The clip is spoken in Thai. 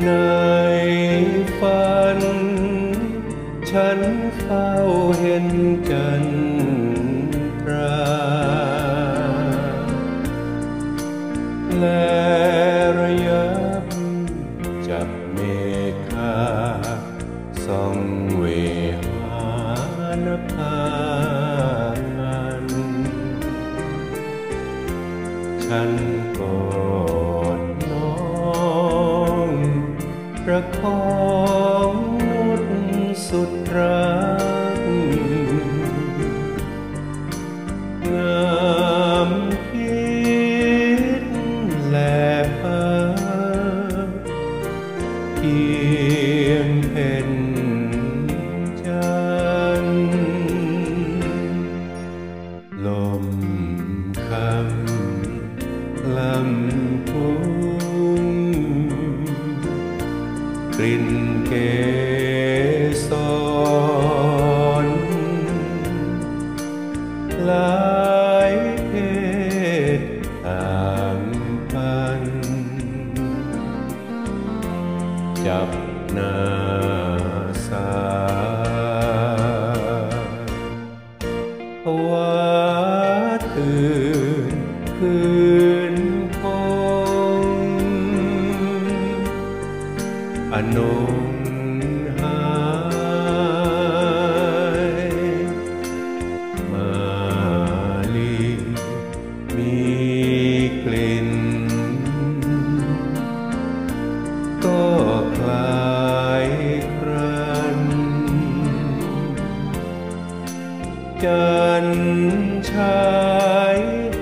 ในฝัน ฉันเฝ้าเห็นจันทราและระยับจับเมฆาส่องเวหานภาคัน ฉันกอดน้อง ประคองนุดสุดรักงามคิดและพาเพียงเป็นจันลมคำลำทุ่ จับนาสายภาตื่นคืนคงอนงหายมาลีมีกลิ่น จันชายหาย